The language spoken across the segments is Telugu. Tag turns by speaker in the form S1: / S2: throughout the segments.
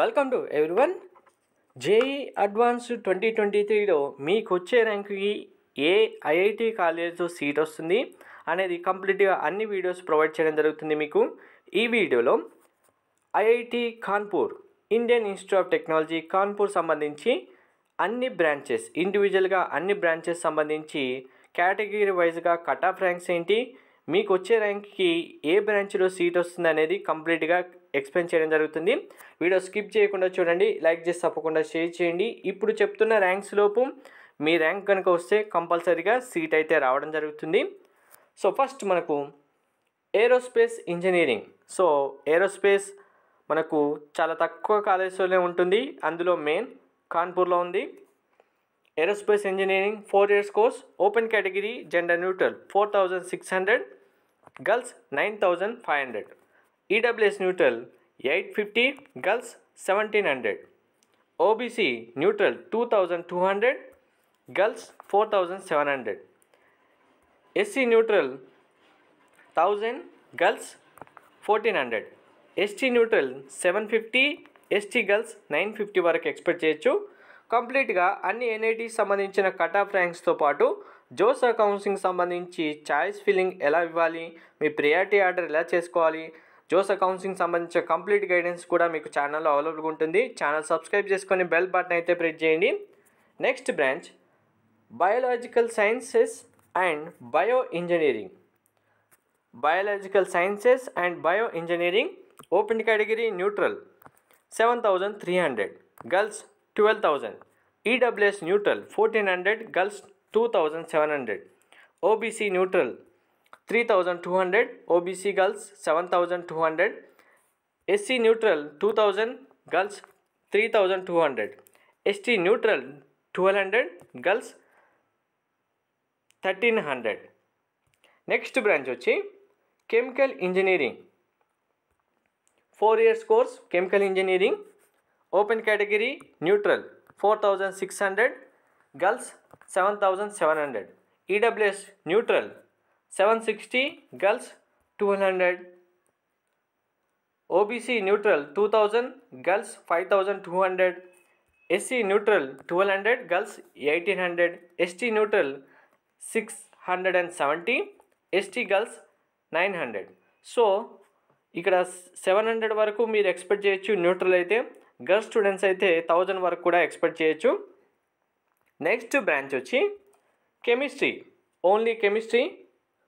S1: Welcome to everyone JEE advanced twenty twenty త్రీలో మీకు వచ్చే ర్యాంక్కి ఏ ఐఐటి కాలేజ్లో సీట్ వస్తుంది అనేది కంప్లీట్గా అన్ని వీడియోస్ ప్రొవైడ్ చేయడం జరుగుతుంది మీకు ఈ వీడియోలో IIT Kanpur Indian Institute of Technology Kanpur సంబంధించి అన్ని బ్రాంచెస్ ఇండివిజువల్గా అన్ని బ్రాంచెస్ సంబంధించి కేటగిరీ వైజ్గా కట్ ఆఫ్ ర్యాంక్స్ ఏంటి మీకు వచ్చే ర్యాంక్కి ఏ బ్రాంచ్లో సీట్ వస్తుంది అనేది కంప్లీట్గా ఎక్స్ప్లెయిన్ చేయడం జరుగుతుంది వీడియో స్కిప్ చేయకుండా చూడండి లైక్ చేసి తప్పకుండా షేర్ చేయండి ఇప్పుడు చెప్తున్న ర్యాంక్స్ లోపు మీ ర్యాంక్ కనుక వస్తే కంపల్సరీగా సీట్ అయితే రావడం జరుగుతుంది సో ఫస్ట్ మనకు ఏరోస్పేస్ ఇంజనీరింగ్ సో ఏరోస్పేస్ మనకు చాలా తక్కువ కాలేజీలోనే ఉంటుంది అందులో మెయిన్ కాన్పూర్లో ఉంది aerospace engineering four years course open category gender neutral four thousand six hundred girls nine thousand five hundred EWS neutral eight fifty girls seventeen hundred OBC neutral two thousand two hundred girls four thousand seven hundred SC neutral thousand girls fourteen hundred ST neutral seven fifty ST girls nine fifty వరకు ఎక్స్పెక్ట్ చేయొచ్చు కంప్లీట్గా అన్ని ఎన్ఐటీకి సంబంధించిన కట్ ఆఫ్ ర్యాంక్స్తో పాటు జోస్ అకౌన్సింగ్ సంబంధించి చాయిస్ ఫిల్లింగ్ ఎలా ఇవ్వాలి మీ ప్రియారిటీ ఆర్డర్ ఎలా చేసుకోవాలి జోస్ అకౌంట్స్కి సంబంధించిన కంప్లీట్ గైడెన్స్ కూడా మీకు ఛానల్లో అవైలబుల్గా ఉంటుంది ఛానల్ సబ్స్క్రైబ్ చేసుకొని బెల్ బటన్ అయితే ప్రెస్ చేయండి next branch biological sciences and bio engineering biological sciences and bio engineering open category neutral seven thousand three hundred girls twelve thousand EWS neutral fourteen hundred girls two thousand seven hundred OBC neutral 3,200, OBC girls 7,200, SC neutral 2,000, girls 3,200, ST neutral 1,200, girls 1,300. Next branch hochi chemical engineering. 4 years course chemical engineering. Open category neutral 4,600, girls 7,700. EWS neutral seven sixty girls two hundred OBC neutral two thousand girls five thousand two hundred SC neutral twelve hundred girls eighteen hundred ST neutral six hundred and seventy ST girls nine hundred so ఇక్కడ సెవెన్ హండ్రెడ్ వరకు మీరు ఎక్స్పెక్ట్ చేయొచ్చు న్యూట్రల్ అయితే గర్ల్స్ స్టూడెంట్స్ అయితే థౌజండ్ వరకు కూడా ఎక్స్పెక్ట్ చేయొచ్చు నెక్స్ట్ బ్రాంచ్ వచ్చి chemistry only chemistry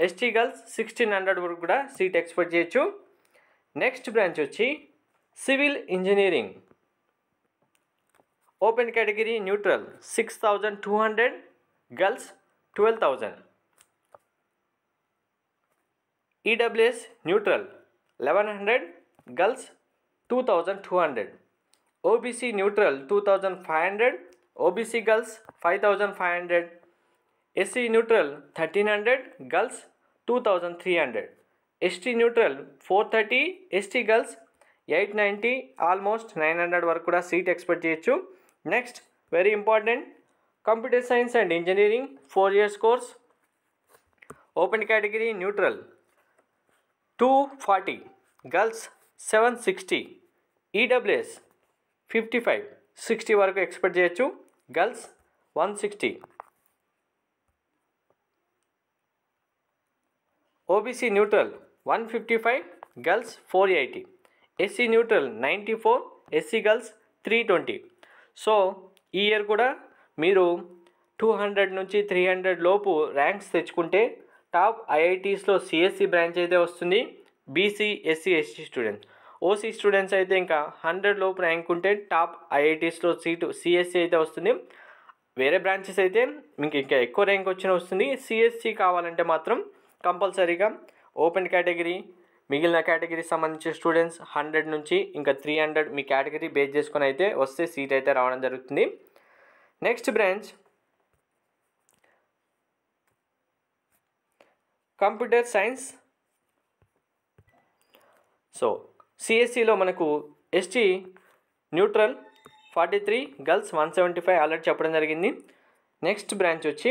S1: st girls 1600 वर गुडा सीट एक्सपोर्ट చేయొచ్చు నెక్స్ట్ బ్రాంచ్ వచ్చి civil engineering open category neutral 6200 girls 12000 EWS neutral 1100 girls 2200 OBC neutral 2500 OBC girls 5500 SC neutral thirteen hundred girls two thousand three hundred ST neutral four thirty ST girls eight ninety almost nine hundred వరకు కూడా సీట్ ఎక్స్పెక్ట్ చేయొచ్చు next very important computer science and engineering four years course open category neutral two forty girls seven sixty EWS fifty five sixty వరకు ఎక్స్పెక్ట్ చేయొచ్చు girls one sixty OBC neutral one fifty five girls four eighty SC neutral ninety four SC girls three twenty so ఈ ఇయర్ కూడా మీరు టూ హండ్రెడ్ నుంచి త్రీ హండ్రెడ్ లోపు ర్యాంక్స్ తెచ్చుకుంటే టాప్ ఐఐటీస్లో సిఎస్సి బ్రాంచ్ అయితే వస్తుంది BC SC SC students OC students అయితే ఇంకా హండ్రెడ్ లోపు ర్యాంక్ ఉంటే టాప్ ఐఐటీస్లో సీటు సిఎస్సి అయితే వస్తుంది వేరే బ్రాంచెస్ అయితే మీకు ఇంకా ఎక్కువ ర్యాంక్ వచ్చిన వస్తుంది సిఎస్సి కావాలంటే మాత్రం కంపల్సరీగా ఓపెన్ కేటగిరీ మిగిలిన కేటగిరీ సంబంధించిన స్టూడెంట్స్ హండ్రెడ్ నుంచి ఇంకా త్రీ హండ్రెడ్ మీ కేటగిరీ బేస్ చేసుకుని అయితే వస్తే సీట్ అయితే రావడం జరుగుతుంది next branch computer science so సిఎస్సిలో మనకు ST neutral forty three girls one seventy five already చెప్పడం జరిగింది నెక్స్ట్ బ్రాంచ్ వచ్చి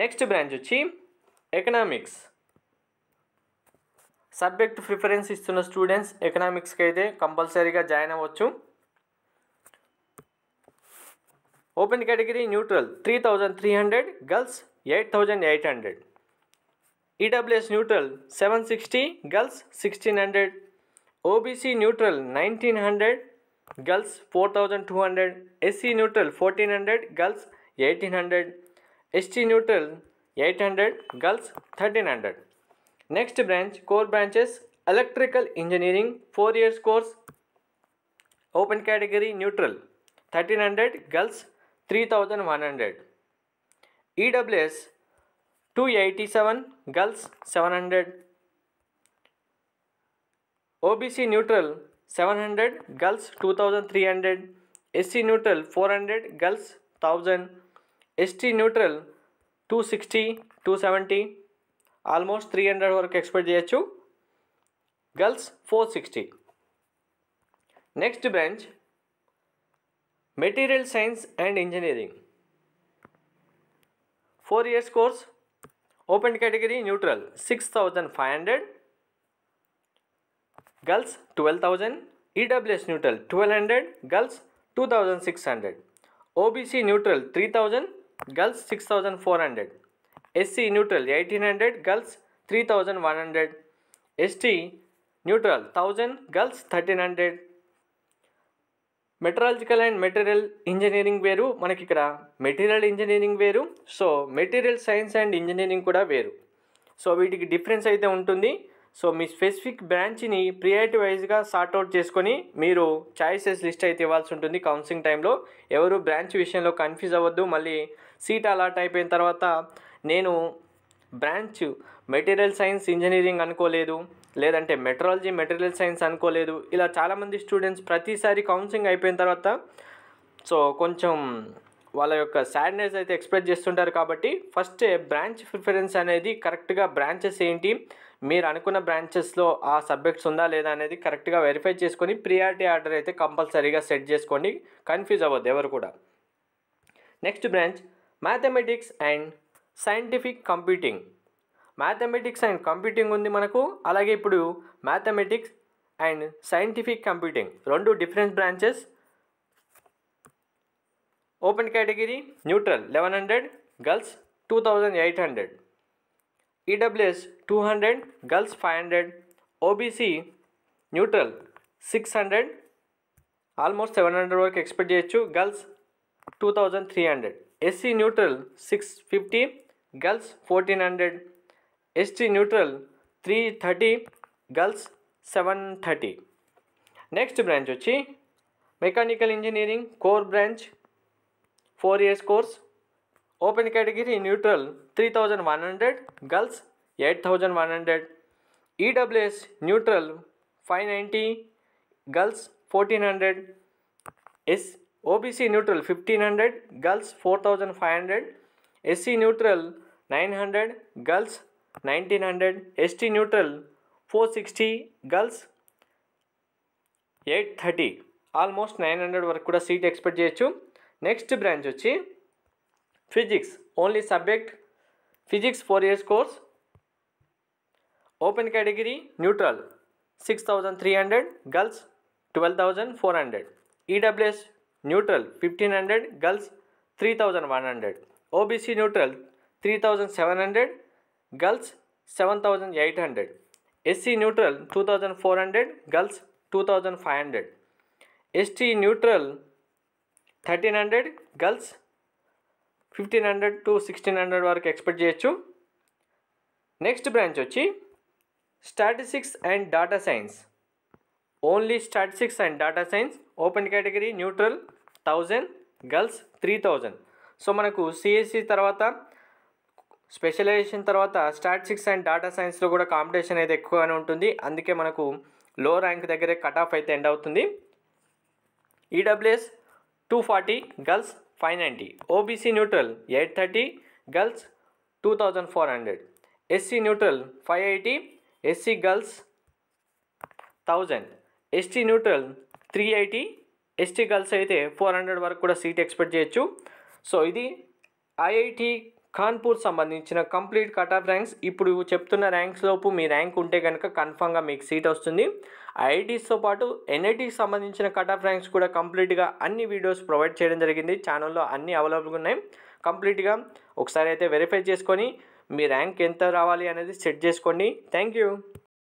S1: నెక్స్ట్ బ్రాంచ్ వచ్చి ఎకనామిక్స్ సబ్జెక్ట్ ప్రిఫరెన్స్ ఇస్తున్న స్టూడెంట్స్ ఎకనామిక్స్ కే అయితే కంపల్సరీగా జాయిన్ అవ్వచ్చు open category neutral 3300 girls 8800 EWS neutral 760 girls 1600 OBC neutral 1900 girls 4200 SC neutral 1400 girls 1800 ST neutral 800, girls 1300. Next branch, core branches, electrical engineering, 4 years course, open category neutral 1300, girls 3100. EWS 287, girls 700. OBC neutral 700, girls 2300. SC neutral 400, girls 1000. ST neutral 260, 270, almost 300 work expert JHU. Girls 460. Next branch Material Science and Engineering. 4 years course open category neutral 6500 girls 12000 EWS neutral 1200 girls 2600 OBC neutral 3000 girls six thousand four hundred SC neutral eighteen hundred girls three thousand one hundred ST neutral thousand girls thirteen hundred metallurgical and material engineering వేరు మనకి ఇక్కడ మెటీరియల్ ఇంజనీరింగ్ వేరు so material science and engineering కూడా వేరు సో వీటికి డిఫరెన్స్ అయితే ఉంటుంది సో మీ స్పెసిఫిక్ బ్రాంచ్ని ప్రియారిటీ వైజ్గా సార్ట్అవుట్ చేసుకొని మీరు చాయిసెస్ లిస్ట్ అయితే ఇవ్వాల్సి ఉంటుంది కౌన్సిలింగ్ టైంలో ఎవరు బ్రాంచ్ విషయంలో కన్ఫ్యూజ్ అవ్వద్దు మళ్ళీ సీట్ అలాట్ అయిపోయిన తర్వాత నేను బ్రాంచ్ మెటీరియల్ సైన్స్ ఇంజనీరింగ్ అనుకోలేదు లేదంటే మెట్రాలజీ మెటీరియల్ సైన్స్ అనుకోలేదు ఇలా చాలామంది స్టూడెంట్స్ ప్రతిసారి కౌన్సిలింగ్ అయిపోయిన తర్వాత సో కొంచెం వాళ్ళ యొక్క శాడ్నెస్ అయితే ఎక్స్ప్రెస్ చేస్తుంటారు కాబట్టి ఫస్ట్ బ్రాంచ్ ప్రిఫరెన్స్ అనేది కరెక్ట్గా బ్రాంచెస్ ఏంటి మీరు అనుకున్న బ్రాంచెస్లో ఆ సబ్జెక్ట్స్ ఉందా లేదా అనేది కరెక్ట్గా వెరిఫై చేసుకొని ప్రియారిటీ ఆర్డర్ అయితే కంపల్సరీగా సెట్ చేసుకోండి కన్ఫ్యూజ్ అవ్వద్దు ఎవరు కూడా next branch mathematics and scientific computing mathematics and computing ఉంది మనకు అలాగే ఇప్పుడు మ్యాథమెటిక్స్ అండ్ సైంటిఫిక్ కంప్యూటింగ్ రెండు different branches open category neutral eleven hundred girls two thousand eight hundred EWS two hundred girls five hundred OBC neutral six hundred almost seven hundred వరకు ఎక్స్పెక్ట్ చేయొచ్చు girls two thousand three hundred SC neutral 650 girls fourteen 1400 ST neutral thirty girls 730 next branch we mechanical engineering को branch four years course open category neutral thousand one hundred girls eight one 8100 EWS e neutral 590 girls hundred S OBC neutral fifteen hundred girls four thousand five hundred SC neutral nine hundred girls nineteen hundred ST neutral four sixty girls eight thirty almost nine hundred వరకు కూడా సీట్ ఎక్స్పెక్ట్ చేయొచ్చు నెక్స్ట్ బ్రాంచ్ వచ్చి physics only subject physics four years course open category neutral six thousand three hundred girls twelve thousand four hundred EWS neutral fifteen hundred girls three thousand one hundred OBC neutral three thousand seven hundred girls seven thousand eight hundred SC neutral two thousand four hundred girls two thousand five hundred ST neutral thirteen hundred girls fifteen hundred to sixteen hundred వరకు ఎక్స్పెక్ట్ చేయొచ్చు నెక్స్ట్ బ్రాంచ్ వచ్చి statistics and data science only statistics and data science open category neutral thousand girls three thousand so మనకు సిఎస్సి e తర్వాత స్పెషలైజేషన్ తర్వాత స్టాటిస్టిక్స్ అండ్ డేటా సైన్స్లో కూడా కాంపిటీషన్ అయితే ఎక్కువగానే ఉంటుంది అందుకే మనకు లో ర్యాంక్ దగ్గరే కట్ ఆఫ్ అయితే ఎండ్ అవుతుంది EWS two forty girls five ninety OBC neutral eight thirty girls two thousand four hundred SC neutral five eighty SC girls thousand ST neutral three eighty ST girls అయితే ఫోర్ హండ్రెడ్ వరకు కూడా సీట్ ఎక్స్పెక్ట్ చేయొచ్చు సో ఇది ఐఐటి కాన్పూర్ సంబంధించిన కంప్లీట్ కట్ ఆఫ్ ర్యాంక్స్ ఇప్పుడు చెప్తున్న ర్యాంక్స్ లోపు మీ ర్యాంక్ ఉంటే కనుక కన్ఫామ్గా మీకు సీట్ వస్తుంది ఐఐటీస్తో పాటు ఎన్ఐటీకి సంబంధించిన కట్ ఆఫ్ ర్యాంక్స్ కూడా కంప్లీట్గా అన్ని వీడియోస్ ప్రొవైడ్ చేయడం జరిగింది ఛానల్లో అన్ని అవైలబుల్గా ఉన్నాయి కంప్లీట్గా ఒకసారి అయితే వెరిఫై చేసుకొని మీ ర్యాంక్ ఎంత రావాలి అనేది సెట్ చేసుకోండి థ్యాంక్ యూ